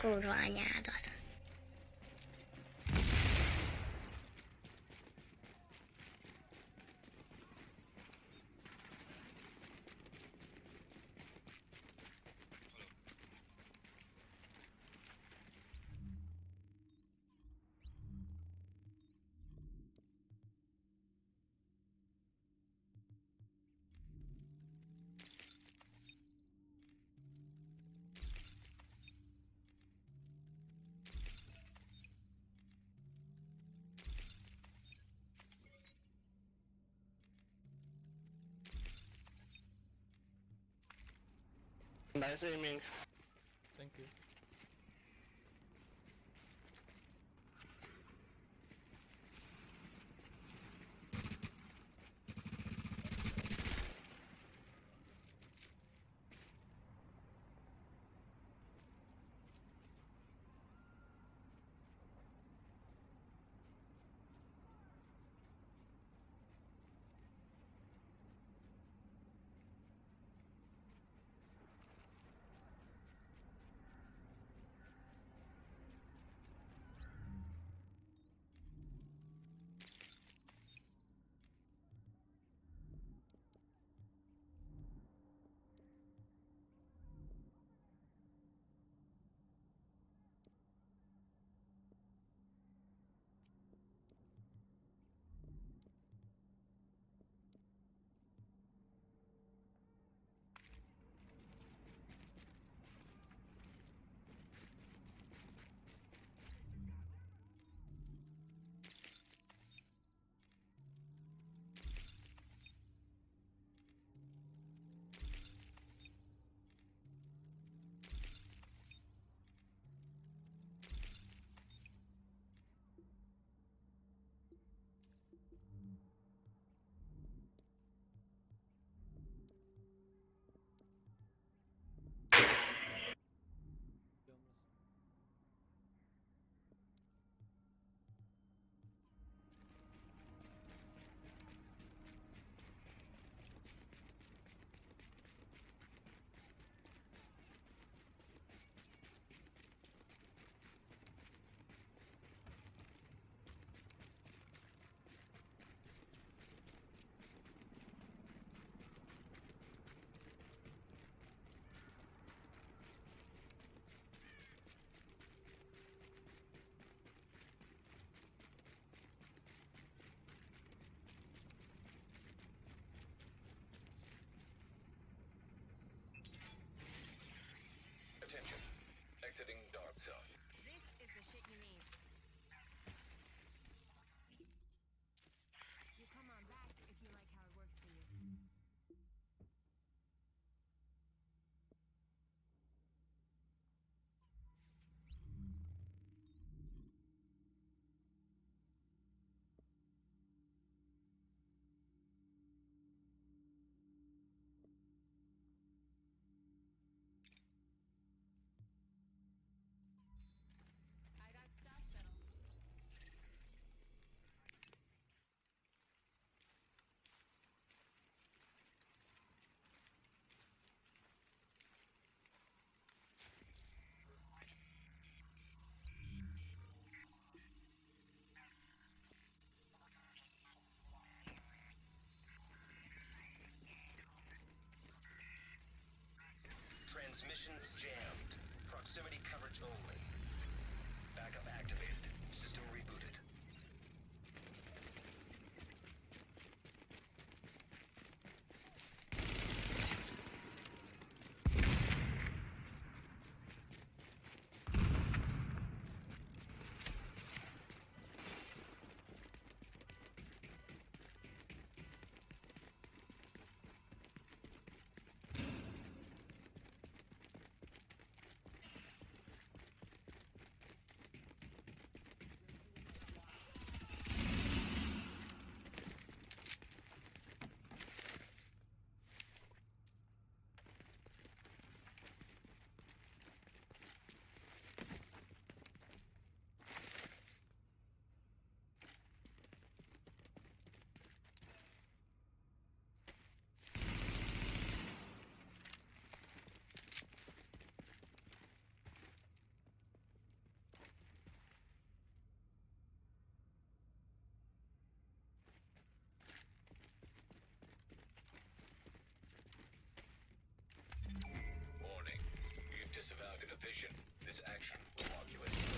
Kurva anyádat. 来是一名 Attention. Exiting dark zone. This is the shit you need. Transmissions jammed. Proximity coverage only. Backup activated. System disavowed inhibition, this action will lock you in.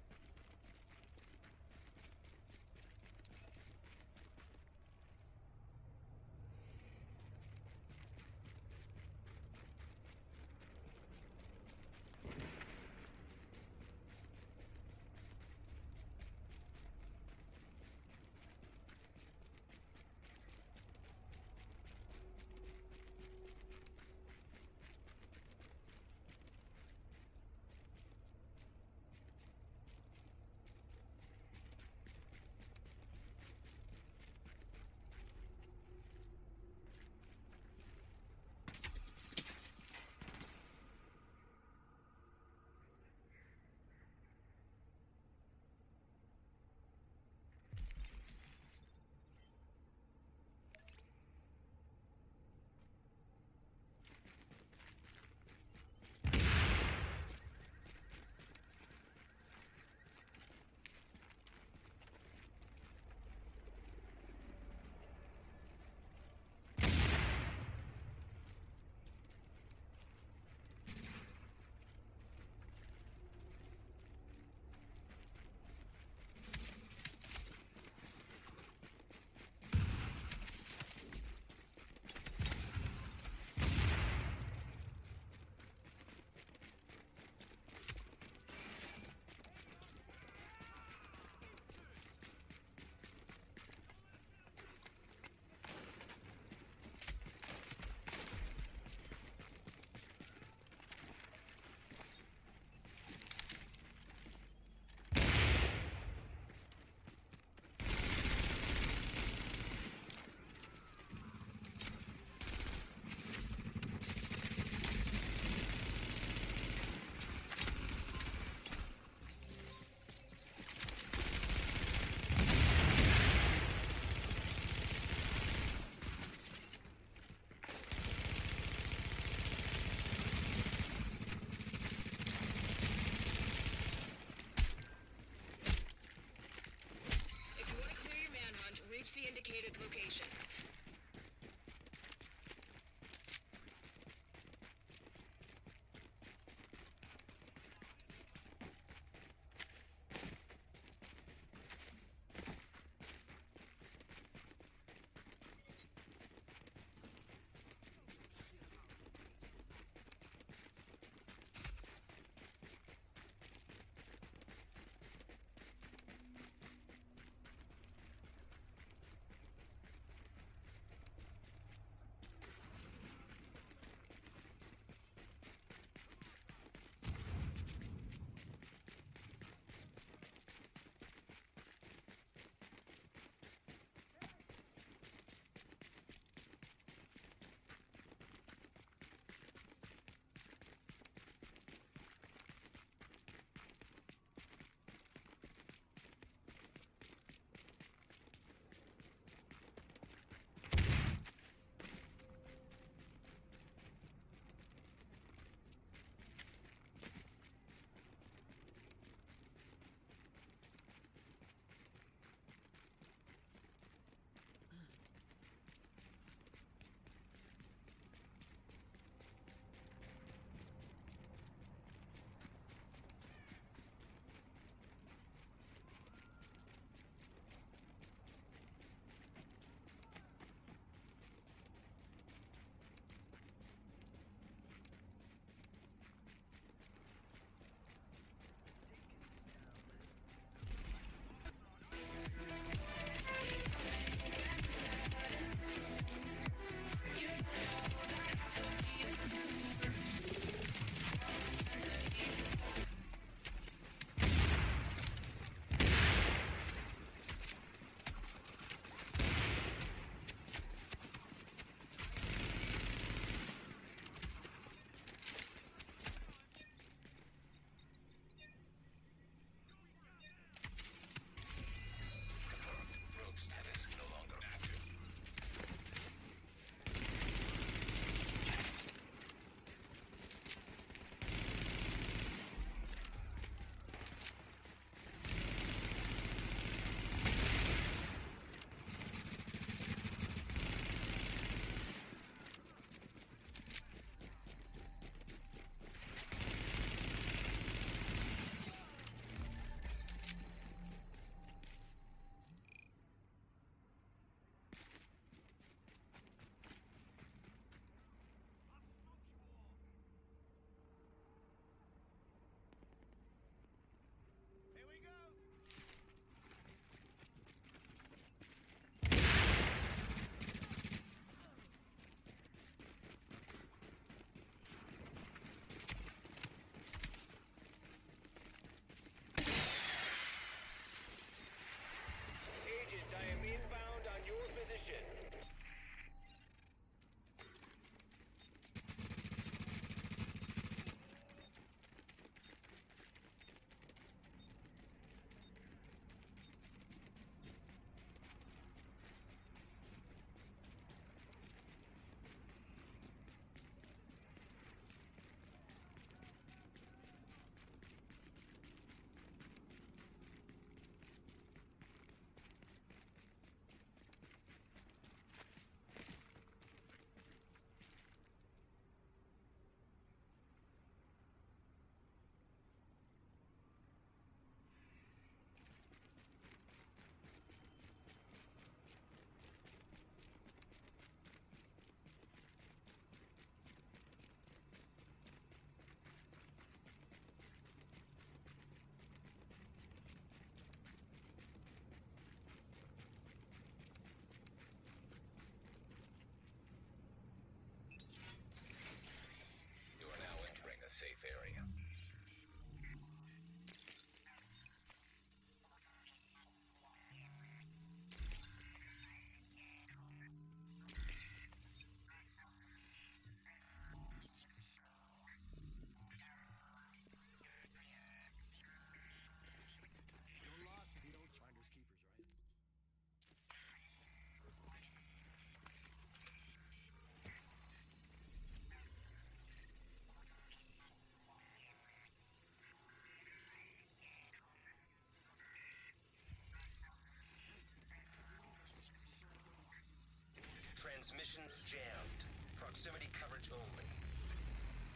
Transmissions jammed. Proximity coverage only.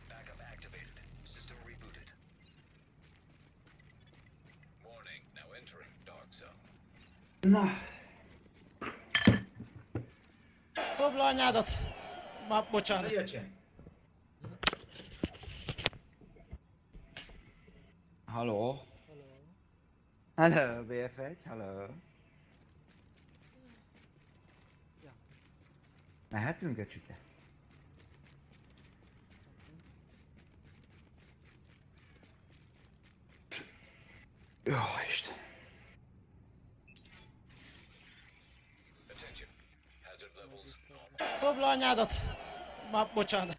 Backup activated. System rebooted. Warning, now entering dark zone. Na, Szobla anyádat! Már ne bocsánat. jöjjön. Halló? Hello, BF1, hello. Mehetünk öcsike? Jó, Isten. Szoblányádat! ma bocsánat.